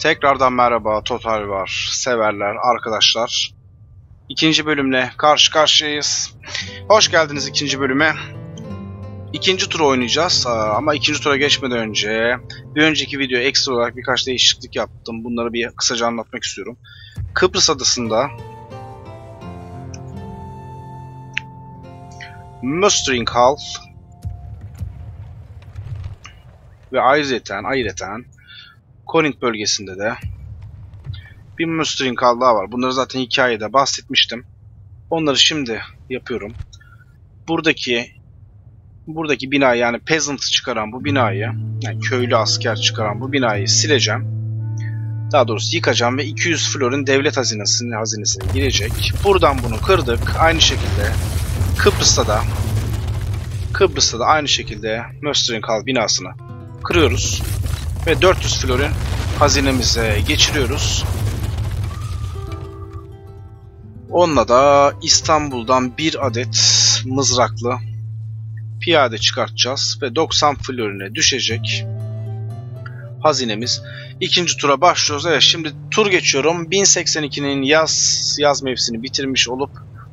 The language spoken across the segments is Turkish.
Tekrardan merhaba Total var, severler, arkadaşlar. İkinci bölümle karşı karşıyayız. Hoş geldiniz ikinci bölüme. İkinci tur oynayacağız ama ikinci tura geçmeden önce bir önceki video ekstra olarak birkaç değişiklik yaptım. Bunları bir kısaca anlatmak istiyorum. Kıbrıs adasında Mustering Hall ve ayrıca ayrıca Corinth bölgesinde de bir Mustering daha var. Bunları zaten hikayede bahsetmiştim. Onları şimdi yapıyorum. Buradaki buradaki bina yani peasant çıkaran bu binayı yani köylü asker çıkaran bu binayı sileceğim. Daha doğrusu yıkacağım ve 200 florin devlet hazinesine, hazinesine girecek. Buradan bunu kırdık. Aynı şekilde Kıbrıs'ta da Kıbrıs'ta da aynı şekilde Mustering Hall binasını kırıyoruz. Ve 400 florin hazinemize geçiriyoruz. Onunla da İstanbul'dan bir adet mızraklı piyade çıkartacağız ve 90 florine düşecek hazinemiz. İkinci tura başlıyoruz. Evet şimdi tur geçiyorum. 1082'nin yaz yaz mevsimini bitirmiş olup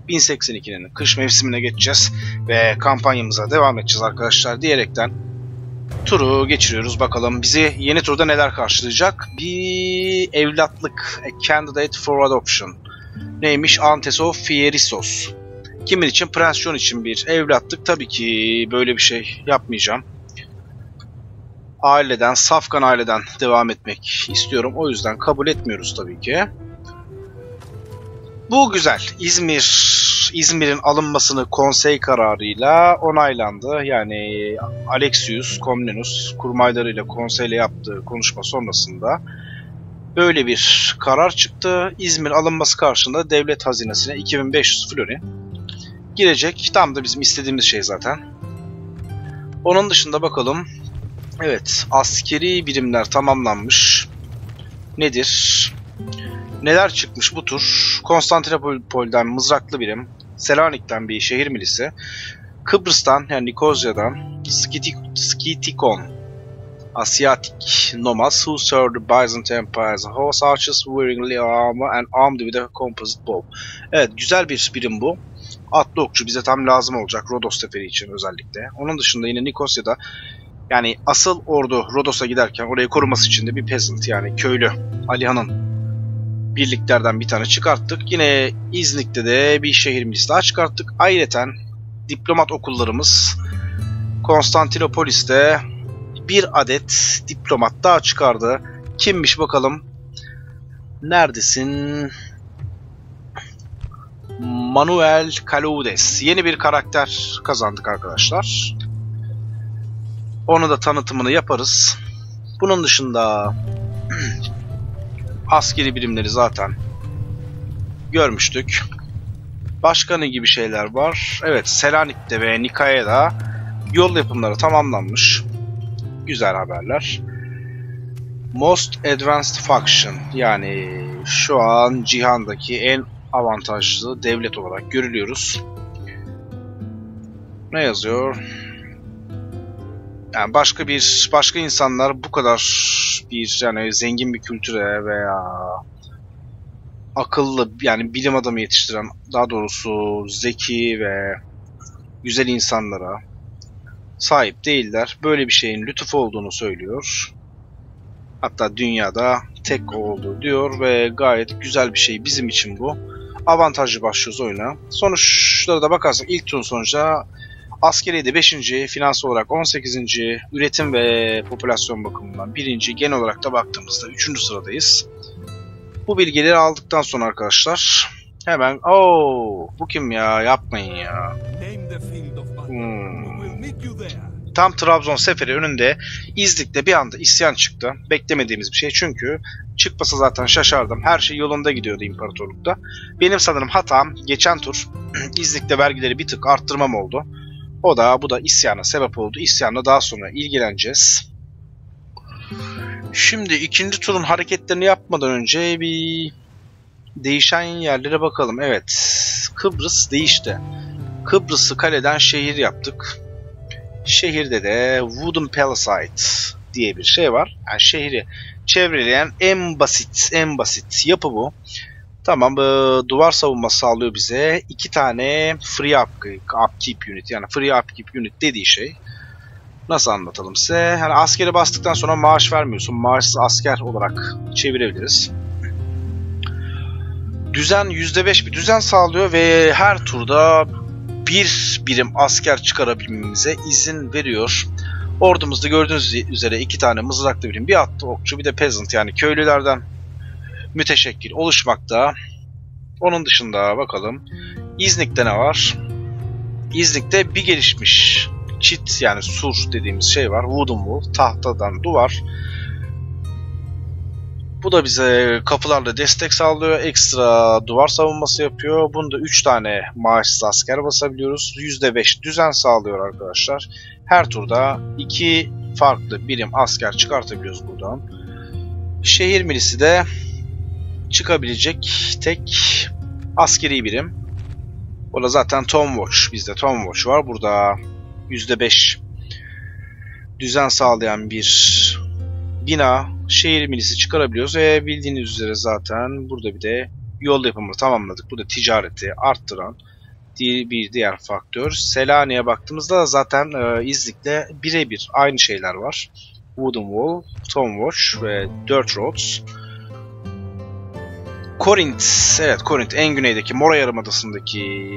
1082'nin kış mevsimine geçeceğiz ve kampanyamıza devam edeceğiz arkadaşlar diyerekten turu geçiriyoruz. Bakalım bizi yeni turda neler karşılayacak? Bir evlatlık, a candidate for adoption. Neymiş? Anteso Fierisos. Kimin için? Prens John için bir evlatlık. Tabii ki böyle bir şey yapmayacağım. Aileden, safkan aileden devam etmek istiyorum. O yüzden kabul etmiyoruz tabii ki. Bu güzel. İzmir İzmir'in alınmasını konsey kararıyla onaylandı. Yani Alexius Comnenus kurmaylarıyla konseyle yaptığı konuşma sonrasında böyle bir karar çıktı. İzmir alınması karşılığında devlet hazinesine 2500 flori girecek. Tam da bizim istediğimiz şey zaten. Onun dışında bakalım. Evet, askeri birimler tamamlanmış. Nedir? Neler çıkmış bu tur? Konstantinopol'den mızraklı birim, Selanik'ten bir şehir milisi, Kıbrıs'tan yani Nikozya'dan Skitik, Skitikon, Asiatic nomads who served the Byzantine Empire's horse archers wearing leather armor and armed with a composite bow. Evet güzel bir birim bu. Atlı okçu bize tam lazım olacak Rodos seferi için özellikle. Onun dışında yine Nikosya'da yani asıl ordu Rodos'a giderken orayı koruması için de bir peasant yani köylü Alihan'ın birliklerden bir tane çıkarttık. Yine İznik'te de bir şehrimiz daha çıkarttık. Ayrıca diplomat okullarımız Konstantinopolis'te bir adet diplomat daha çıkardı. Kimmiş bakalım? Neredesin? Manuel Caloudes. Yeni bir karakter kazandık arkadaşlar. Onu da tanıtımını yaparız. Bunun dışında askeri birimleri zaten görmüştük. Başka ne gibi şeyler var? Evet Selanik'te ve Nikaya'da yol yapımları tamamlanmış. Güzel haberler. Most Advanced Faction yani şu an cihandaki en avantajlı devlet olarak görülüyoruz. Ne yazıyor? Yani başka bir başka insanlar bu kadar bir yani zengin bir kültüre veya akıllı yani bilim adamı yetiştiren daha doğrusu zeki ve güzel insanlara sahip değiller. Böyle bir şeyin lütuf olduğunu söylüyor. Hatta dünyada tek olduğu diyor ve gayet güzel bir şey bizim için bu. Avantajlı başlıyoruz oyuna. Sonuçlara da bakarsak ilk turun sonucu Askeri de 5. finans olarak 18. üretim ve popülasyon bakımından 1. genel olarak da baktığımızda 3. sıradayız. Bu bilgileri aldıktan sonra arkadaşlar hemen ooo bu kim ya yapmayın ya. Hmm. Tam Trabzon seferi önünde İzlik'te bir anda isyan çıktı. Beklemediğimiz bir şey çünkü çıkmasa zaten şaşardım. Her şey yolunda gidiyordu imparatorlukta. Benim sanırım hatam geçen tur İzlik'te vergileri bir tık arttırmam oldu. O da bu da isyana sebep oldu. İsyanla daha sonra ilgileneceğiz. Şimdi ikinci turun hareketlerini yapmadan önce bir değişen yerlere bakalım. Evet. Kıbrıs değişti. Kıbrıs'ı kaleden şehir yaptık. Şehirde de Wooden Palisade diye bir şey var. Yani şehri çevreleyen en basit, en basit yapı bu. Tamam, e, duvar savunması sağlıyor bize. iki tane free upkeep, upkeep unit yani free upkeep unit dediği şey. Nasıl anlatalım size? Hani askeri bastıktan sonra maaş vermiyorsun. Maaşsız asker olarak çevirebiliriz. Düzen %5 bir düzen sağlıyor ve her turda bir birim asker çıkarabilmemize izin veriyor. Ordumuzda gördüğünüz üzere iki tane mızraklı birim, bir atlı okçu, bir de peasant yani köylülerden müteşekkil oluşmakta. Onun dışında bakalım İznik'te ne var? İznik'te bir gelişmiş çit yani sur dediğimiz şey var. Wooden wall, tahtadan duvar. Bu da bize kapılarla destek sağlıyor. Ekstra duvar savunması yapıyor. Bunda 3 tane maaşsız asker basabiliyoruz. %5 düzen sağlıyor arkadaşlar. Her turda 2 farklı birim asker çıkartabiliyoruz buradan. Şehir milisi de çıkabilecek tek askeri birim. O da zaten Tom Watch. Bizde Tom Watch var. Burada %5 düzen sağlayan bir bina şehir milisi çıkarabiliyoruz ve bildiğiniz üzere zaten burada bir de yol yapımını tamamladık. Bu da ticareti arttıran bir diğer faktör. Selanik'e baktığımızda zaten e, İznik'te birebir aynı şeyler var. Wooden Wall, Tomwatch ve Dirt Roads. Korint, evet Korint en güneydeki Mora Yarımadası'ndaki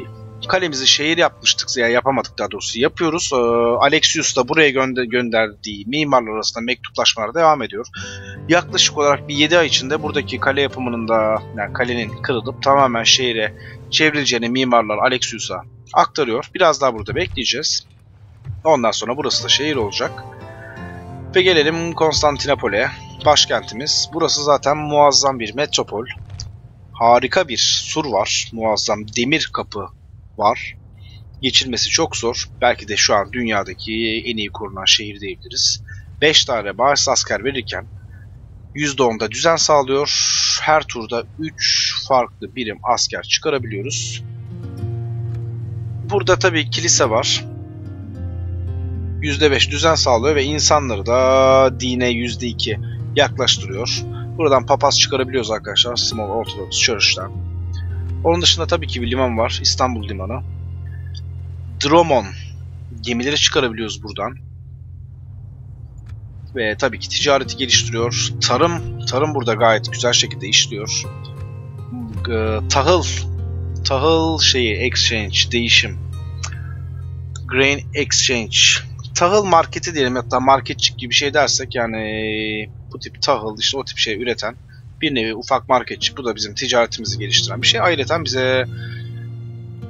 kalemizi şehir yapmıştık ya yani yapamadık daha doğrusu yapıyoruz. Ee, Alexius da buraya gönder gönderdiği mimarlar arasında mektuplaşmalar devam ediyor. Yaklaşık olarak bir 7 ay içinde buradaki kale yapımının da yani kalenin kırılıp tamamen şehire çevrileceğini mimarlar Alexius'a aktarıyor. Biraz daha burada bekleyeceğiz. Ondan sonra burası da şehir olacak. Ve gelelim Konstantinopol'e. Başkentimiz. Burası zaten muazzam bir metropol. Harika bir sur var. Muazzam demir kapı var. Geçilmesi çok zor. Belki de şu an dünyadaki en iyi korunan şehir diyebiliriz. 5 tane bağış asker verirken %10'da düzen sağlıyor. Her turda 3 farklı birim asker çıkarabiliyoruz. Burada tabii kilise var. %5 düzen sağlıyor ve insanları da dine %2 yaklaştırıyor. Buradan papaz çıkarabiliyoruz arkadaşlar Small Orthodox Church'tan. Onun dışında tabii ki bir liman var. İstanbul Limanı. Dromon gemileri çıkarabiliyoruz buradan. Ve tabii ki ticareti geliştiriyor. Tarım, tarım burada gayet güzel şekilde işliyor. Tahıl, tahıl şeyi, exchange, değişim. Grain exchange. Tahıl marketi diyelim hatta marketçik gibi şey dersek yani bu tip tahıl işte o tip şey üreten bir nevi ufak marketçi. Bu da bizim ticaretimizi geliştiren bir şey. Ayrıca bize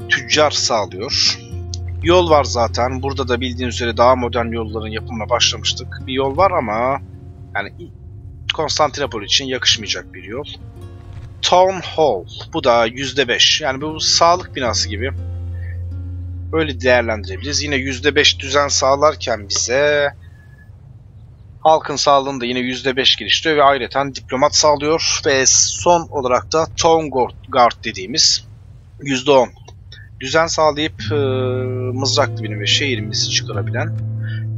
tüccar sağlıyor. Yol var zaten. Burada da bildiğiniz üzere daha modern yolların yapımına başlamıştık. Bir yol var ama yani Konstantinopol için yakışmayacak bir yol. Town Hall. Bu da %5. Yani bu sağlık binası gibi. Böyle değerlendirebiliriz. Yine %5 düzen sağlarken bize halkın sağlığını da yine %5 geliştiriyor ve ayrıca diplomat sağlıyor. Ve son olarak da Town Guard dediğimiz %10 düzen sağlayıp e, mızraklı birim ve şehrimizi çıkarabilen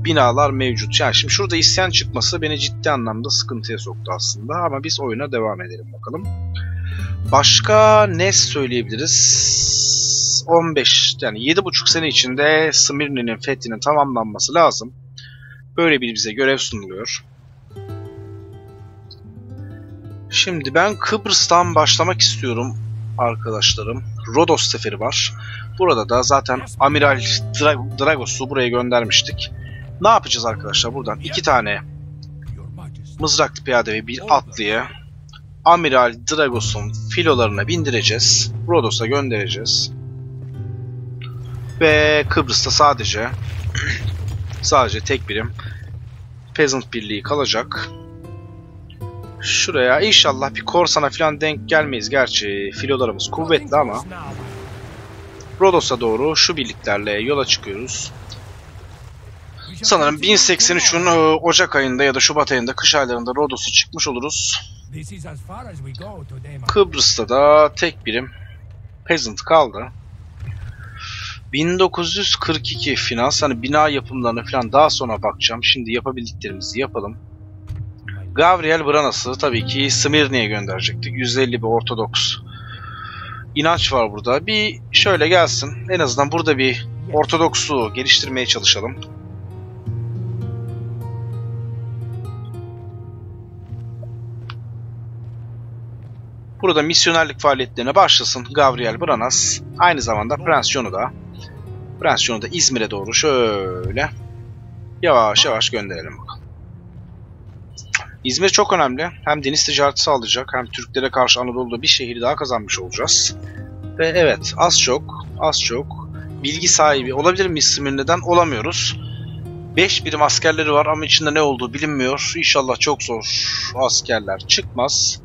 binalar mevcut. Yani şimdi şurada isyan çıkması beni ciddi anlamda sıkıntıya soktu aslında ama biz oyuna devam edelim bakalım. Başka ne söyleyebiliriz? 15 yani 7,5 sene içinde Smirne'nin fethinin tamamlanması lazım. Böyle bir bize görev sunuluyor. Şimdi ben Kıbrıs'tan başlamak istiyorum arkadaşlarım. Rodos seferi var. Burada da zaten Amiral Dra Dragos'u buraya göndermiştik. Ne yapacağız arkadaşlar buradan? iki tane mızraklı piyade ve bir atlıyı Amiral Dragos'un filolarına bindireceğiz. Rodos'a göndereceğiz. Ve Kıbrıs'ta sadece sadece tek birim Peasant Birliği kalacak. Şuraya inşallah bir korsana falan denk gelmeyiz. Gerçi filolarımız kuvvetli ama Rodos'a doğru şu birliklerle yola çıkıyoruz. Sanırım 1083'ün e, Ocak ayında ya da Şubat ayında kış aylarında Rodos'u çıkmış oluruz. Kıbrıs'ta da tek birim Peasant kaldı. 1942 finans hani bina yapımlarına falan daha sonra bakacağım. Şimdi yapabildiklerimizi yapalım. Gabriel Branas'ı tabii ki Smirne'ye gönderecektik. 150 bir Ortodoks inanç var burada. Bir şöyle gelsin. En azından burada bir Ortodoksluğu geliştirmeye çalışalım. Burada misyonerlik faaliyetlerine başlasın Gabriel Branas. Aynı zamanda Prens John'u da John'u da İzmir'e doğru şöyle yavaş yavaş gönderelim bakalım. İzmir çok önemli. Hem deniz ticareti sağlayacak hem Türklere karşı Anadolu'da bir şehri daha kazanmış olacağız. Ve evet az çok az çok bilgi sahibi olabilir miyiz Smirne'den? Olamıyoruz. 5 birim askerleri var ama içinde ne olduğu bilinmiyor. İnşallah çok zor askerler çıkmaz.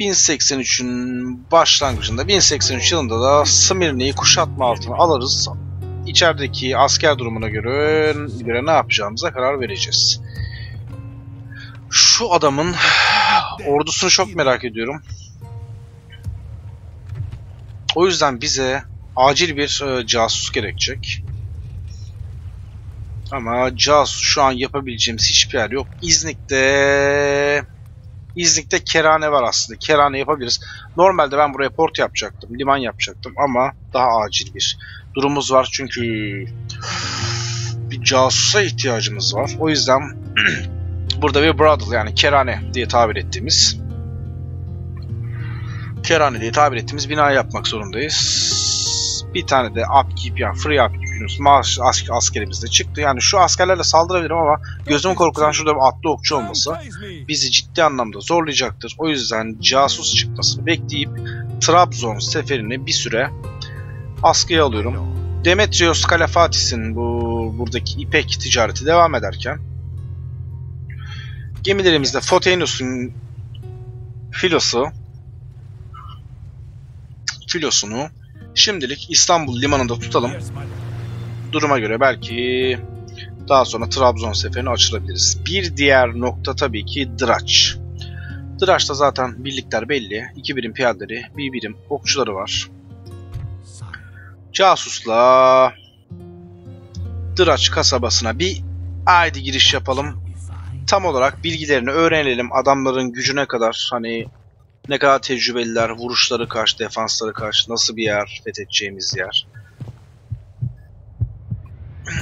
1083'ün başlangıcında 1083 yılında da Smirne'yi kuşatma altına alırız. İçerideki asker durumuna göre, göre ne yapacağımıza karar vereceğiz. Şu adamın ordusunu çok merak ediyorum. O yüzden bize acil bir e, casus gerekecek. Ama casus şu an yapabileceğimiz hiçbir yer yok. İznik'te İznik'te kerane var aslında. Kerane yapabiliriz. Normalde ben buraya port yapacaktım. Liman yapacaktım ama daha acil bir durumumuz var. Çünkü bir casusa ihtiyacımız var. O yüzden burada bir brothel yani kerane diye tabir ettiğimiz kerane diye tabir ettiğimiz bina yapmak zorundayız. Bir tane de upkeep yani free upkeep maaş as askerimiz de çıktı. Yani şu askerlerle saldırabilirim ama gözüm korkudan şurada bir atlı okçu olması bizi ciddi anlamda zorlayacaktır. O yüzden casus çıkmasını bekleyip Trabzon seferini bir süre askıya alıyorum. Demetrios Kalafatis'in bu buradaki ipek ticareti devam ederken gemilerimizde Fotenus'un filosu filosunu şimdilik İstanbul limanında tutalım. Duruma göre belki daha sonra Trabzon seferini açılabiliriz. Bir diğer nokta tabii ki Draç. Draç'ta zaten birlikler belli. İki birim piyadeleri, bir birim okçuları var. Casusla Draç kasabasına bir haydi giriş yapalım. Tam olarak bilgilerini öğrenelim. Adamların gücüne kadar hani ne kadar tecrübeliler, vuruşları kaç, defansları kaç, nasıl bir yer fethedeceğimiz yer.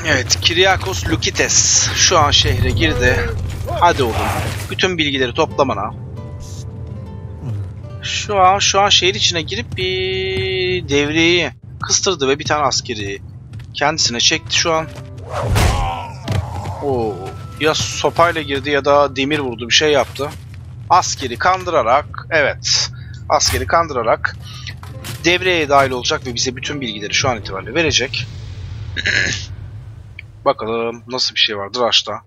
Evet, Kyriakos Lukites şu an şehre girdi. Hadi oğlum, bütün bilgileri toplamana. Şu an şu an şehir içine girip bir devreyi kıstırdı ve bir tane askeri kendisine çekti şu an. Oo, ya sopayla girdi ya da demir vurdu bir şey yaptı. Askeri kandırarak, evet, askeri kandırarak devreye dahil olacak ve bize bütün bilgileri şu an itibariyle verecek. Bakalım nasıl bir şey var Draş'ta.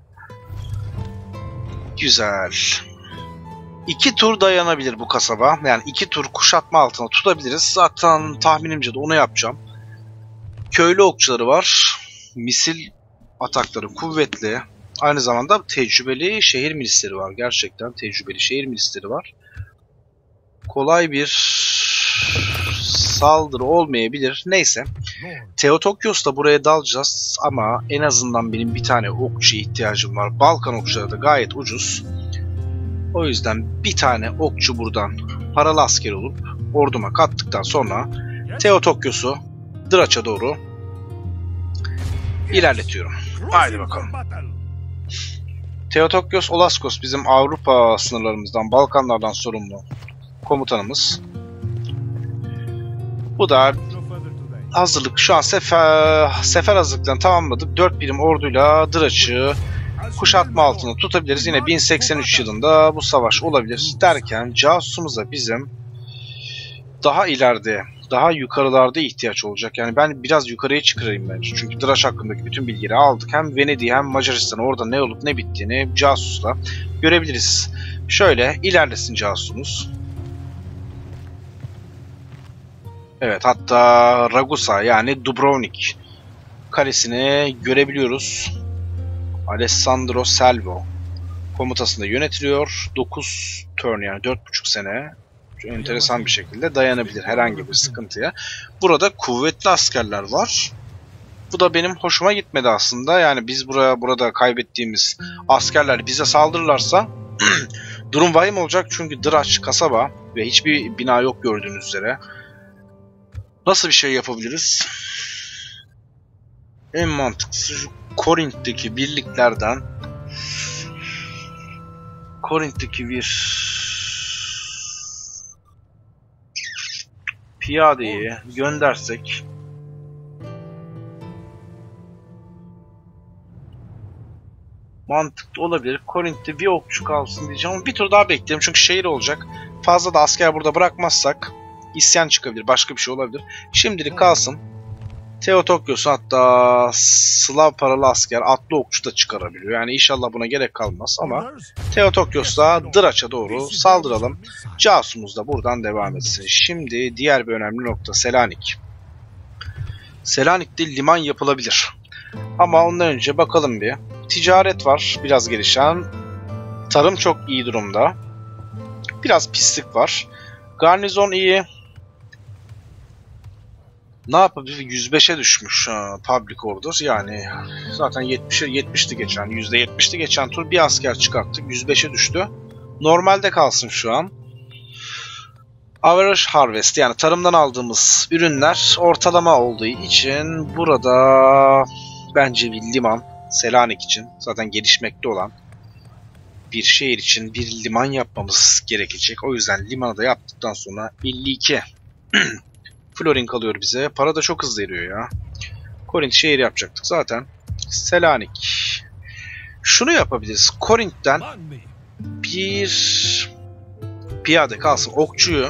Güzel. İki tur dayanabilir bu kasaba. Yani iki tur kuşatma altına tutabiliriz. Zaten tahminimce de onu yapacağım. Köylü okçuları var. Misil atakları kuvvetli. Aynı zamanda tecrübeli şehir milisleri var. Gerçekten tecrübeli şehir milisleri var. Kolay bir saldırı olmayabilir. Neyse. Theotokios da buraya dalacağız ama en azından benim bir tane okçuya ihtiyacım var. Balkan okçuları da gayet ucuz. O yüzden bir tane okçu buradan paralı asker olup orduma kattıktan sonra Theotokios'u Draç'a doğru ilerletiyorum. Haydi bakalım. Theotokios Olaskos bizim Avrupa sınırlarımızdan, Balkanlardan sorumlu komutanımız. Bu da hazırlık şu an sefer, sefer hazırlıklarını tamamladık. 4 birim orduyla Draç'ı kuşatma altında tutabiliriz. Yine 1083 yılında bu savaş olabilir derken casusumuz da bizim daha ileride, daha yukarılarda ihtiyaç olacak. Yani ben biraz yukarıya çıkarayım bence. Çünkü Draç hakkındaki bütün bilgileri aldık. Hem Venedik hem Macaristan orada ne olup ne bittiğini casusla görebiliriz. Şöyle ilerlesin casusumuz. Evet hatta Ragusa yani Dubrovnik kalesini görebiliyoruz. Alessandro Salvo komutasında yönetiliyor. 9 turn yani 4,5 sene enteresan bir şekilde dayanabilir herhangi bir sıkıntıya. Burada kuvvetli askerler var. Bu da benim hoşuma gitmedi aslında. Yani biz buraya burada kaybettiğimiz askerler bize saldırırlarsa durum vahim olacak çünkü Draç kasaba ve hiçbir bina yok gördüğünüz üzere. Nasıl bir şey yapabiliriz? En mantıklısı şu Korint'teki birliklerden Korint'teki bir piyadeyi göndersek mantıklı olabilir. Korint'te bir okçu kalsın diyeceğim ama bir tur daha bekleyelim çünkü şehir olacak. Fazla da asker burada bırakmazsak isyan çıkabilir, başka bir şey olabilir. Şimdilik kalsın. Theotokos'u hatta Slav paralı asker atlı okçu da çıkarabiliyor. Yani inşallah buna gerek kalmaz ama Theotokos'la Draç'a doğru saldıralım. Casus'umuz da buradan devam etsin. Şimdi diğer bir önemli nokta Selanik. Selanik'te liman yapılabilir. Ama ondan önce bakalım bir. Ticaret var biraz gelişen. Tarım çok iyi durumda. Biraz pislik var. Garnizon iyi. Ne yapabilir? 105'e düşmüş ha, public order. Yani zaten 70'e 70'ti geçen. %70'ti geçen tur. Bir asker çıkarttık. 105'e düştü. Normalde kalsın şu an. Average Harvest yani tarımdan aldığımız ürünler ortalama olduğu için burada bence bir liman Selanik için zaten gelişmekte olan bir şehir için bir liman yapmamız gerekecek. O yüzden limanı da yaptıktan sonra 52 florin kalıyor bize. Para da çok hızlı eriyor ya. Korint şehir yapacaktık zaten. Selanik. Şunu yapabiliriz. Korint'ten bir piyade kalsın. Okçuyu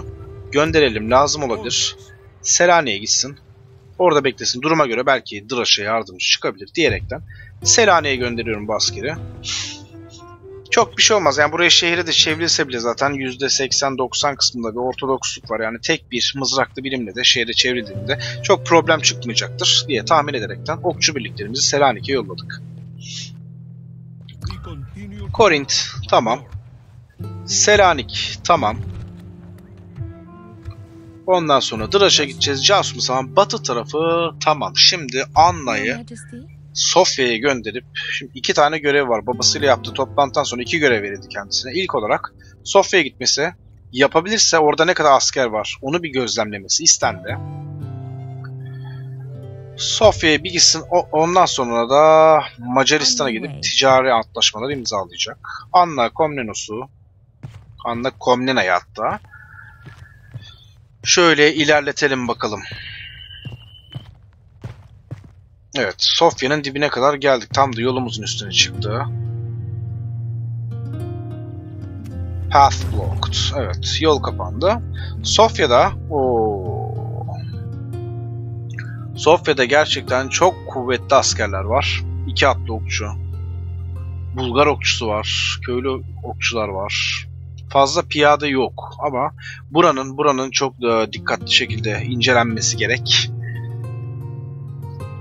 gönderelim. Lazım olabilir. Selanik'e gitsin. Orada beklesin. Duruma göre belki Draş'a yardımcı çıkabilir diyerekten Selanik'e gönderiyorum bu askeri. Çok bir şey olmaz. Yani buraya şehre de çevrilse bile zaten %80-90 kısmında bir ortodoksluk var. Yani tek bir mızraklı birimle de şehre çevrildiğinde çok problem çıkmayacaktır diye tahmin ederekten okçu birliklerimizi Selanik'e yolladık. Korint tamam. Selanik tamam. Ondan sonra Draş'a gideceğiz. Casus zaman batı tarafı tamam. Şimdi Anna'yı Sofya'ya gönderip şimdi iki tane görev var. Babasıyla yaptığı toplantıdan sonra iki görev verildi kendisine. İlk olarak Sofya'ya gitmesi, yapabilirse orada ne kadar asker var onu bir gözlemlemesi istendi. Sofya'ya bir gitsin ondan sonra da Macaristan'a gidip ticari antlaşmalar imzalayacak. Anna Komnenos'u Anna Komnena'yı hatta şöyle ilerletelim bakalım. Evet, Sofya'nın dibine kadar geldik. Tam da yolumuzun üstüne çıktı. Path blocked. Evet, yol kapandı. Sofya'da o Sofya'da gerçekten çok kuvvetli askerler var. İki atlı okçu. Bulgar okçusu var. Köylü okçular var. Fazla piyade yok ama buranın buranın çok da dikkatli şekilde incelenmesi gerek.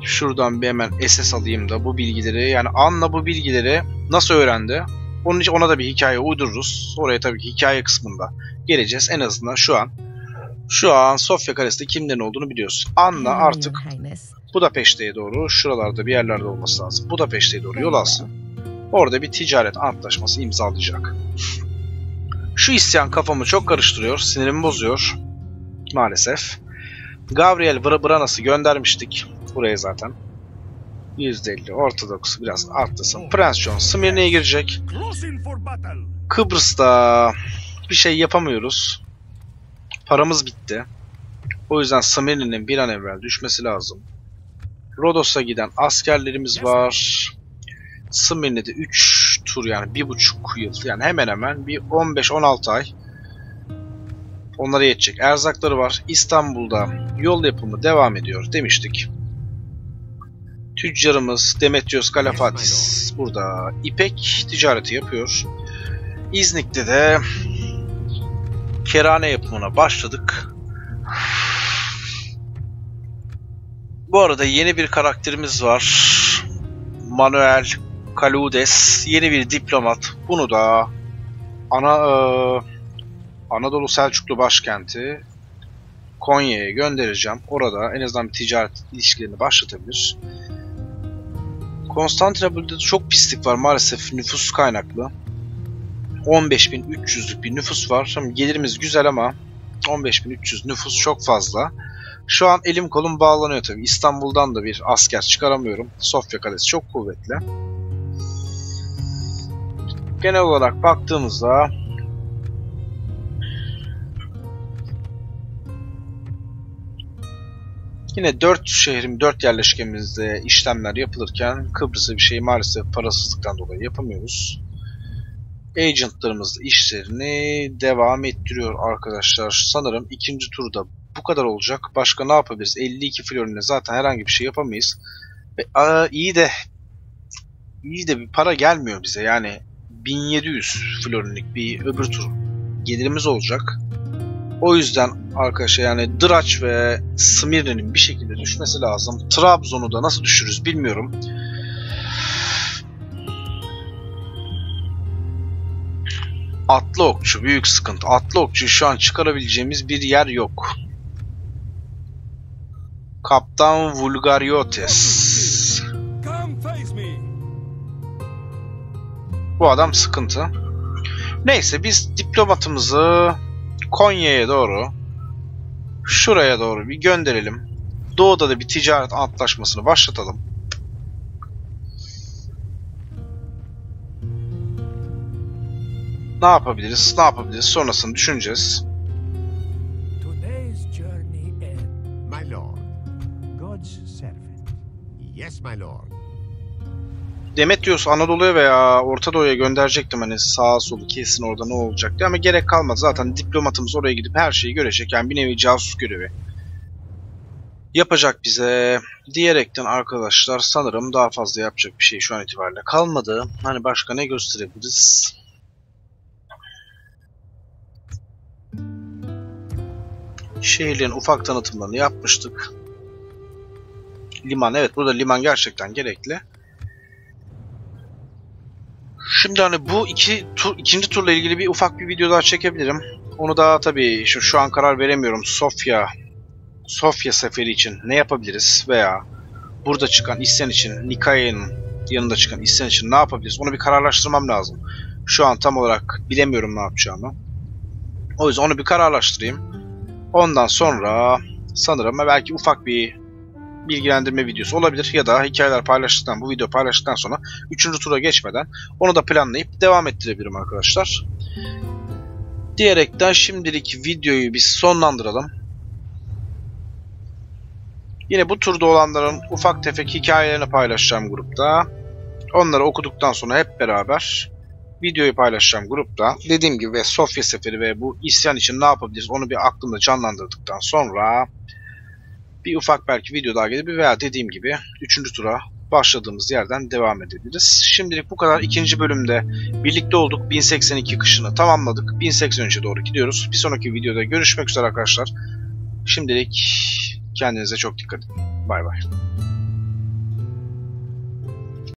Şuradan bir hemen SS alayım da bu bilgileri yani Anna bu bilgileri nasıl öğrendi? Onun için ona da bir hikaye uydururuz. Oraya tabii ki hikaye kısmında geleceğiz. En azından şu an şu an Sofya Kalesi'nde kimlerin olduğunu biliyoruz. Anna artık Budapeşte'ye doğru şuralarda bir yerlerde olması lazım. Budapeşte'ye doğru yol alsın. Orada bir ticaret antlaşması imzalayacak. Şu isyan kafamı çok karıştırıyor. Sinirimi bozuyor. Maalesef. Gabriel Branas'ı göndermiştik buraya zaten. %50 Ortodoks biraz arttırsın. Prens John Smirne'ye girecek. Kıbrıs'ta bir şey yapamıyoruz. Paramız bitti. O yüzden Smirne'nin bir an evvel düşmesi lazım. Rodos'a giden askerlerimiz var. Smirne'de 3 tur yani 1,5 yıl yani hemen hemen bir 15-16 ay onlara yetecek erzakları var. İstanbul'da yol yapımı devam ediyor demiştik. Tüccarımız Demetrios Kalafatis burada ipek ticareti yapıyor. İznik'te de kerane yapımına başladık. Bu arada yeni bir karakterimiz var. Manuel Kaludes. Yeni bir diplomat. Bunu da ana e, Anadolu Selçuklu başkenti Konya'ya göndereceğim. Orada en azından bir ticaret ilişkilerini başlatabilir. Konstantinopol'de çok pislik var maalesef nüfus kaynaklı. 15.300'lük bir nüfus var. Şimdi gelirimiz güzel ama 15.300 nüfus çok fazla. Şu an elim kolum bağlanıyor tabii. İstanbul'dan da bir asker çıkaramıyorum. Sofya Kalesi çok kuvvetli. Genel olarak baktığımızda Yine 4 şehrim, 4 yerleşkemizde işlemler yapılırken Kıbrıs'a bir şey maalesef parasızlıktan dolayı yapamıyoruz. Agentlarımız işlerini devam ettiriyor arkadaşlar. Sanırım ikinci turda bu kadar olacak. Başka ne yapabiliriz? 52 florinle zaten herhangi bir şey yapamayız. Ve aa, iyi de iyi de bir para gelmiyor bize. Yani 1700 florinlik bir öbür tur gelirimiz olacak. O yüzden arkadaşlar yani Draç ve Smirne'nin bir şekilde düşmesi lazım. Trabzon'u da nasıl düşürürüz bilmiyorum. Atlı okçu büyük sıkıntı. Atlı okçu şu an çıkarabileceğimiz bir yer yok. Kaptan Vulgariotes. Bu adam sıkıntı. Neyse biz diplomatımızı Konya'ya doğru şuraya doğru bir gönderelim. Doğuda da bir ticaret antlaşmasını başlatalım. Ne yapabiliriz? Ne yapabiliriz? Sonrasını düşüneceğiz. Today's journey ends. My lord. God's servant. Yes, my lord. Demetrius Anadolu'ya veya Orta Doğu'ya gönderecektim hani sağa solu kesin orada ne olacak diye ama gerek kalmadı. Zaten diplomatımız oraya gidip her şeyi görecek. Yani bir nevi casus görevi yapacak bize diyerekten arkadaşlar sanırım daha fazla yapacak bir şey şu an itibariyle kalmadı. Hani başka ne gösterebiliriz? Şehirlerin ufak tanıtımlarını yapmıştık. Liman evet burada liman gerçekten gerekli. Şimdi hani bu iki tur, ikinci turla ilgili bir ufak bir video daha çekebilirim. Onu da tabii şu, şu an karar veremiyorum. Sofya Sofya seferi için ne yapabiliriz veya burada çıkan isyan için Nikaia'nın yanında çıkan isyan için ne yapabiliriz? Onu bir kararlaştırmam lazım. Şu an tam olarak bilemiyorum ne yapacağımı. O yüzden onu bir kararlaştırayım. Ondan sonra sanırım belki ufak bir bilgilendirme videosu olabilir ya da hikayeler paylaştıktan, bu video paylaştıktan sonra 3. tura geçmeden onu da planlayıp devam ettirebilirim arkadaşlar. Diyerekten şimdilik videoyu biz sonlandıralım. Yine bu turda olanların ufak tefek hikayelerini paylaşacağım grupta. Onları okuduktan sonra hep beraber videoyu paylaşacağım grupta. Dediğim gibi ve Sofya seferi ve bu isyan için ne yapabiliriz onu bir aklımda canlandırdıktan sonra bir ufak belki video daha gelir veya dediğim gibi 3. tura başladığımız yerden devam edebiliriz. Şimdilik bu kadar. İkinci bölümde birlikte olduk. 1082 kışını tamamladık. 1083'e doğru gidiyoruz. Bir sonraki videoda görüşmek üzere arkadaşlar. Şimdilik kendinize çok dikkat edin. Bay bay.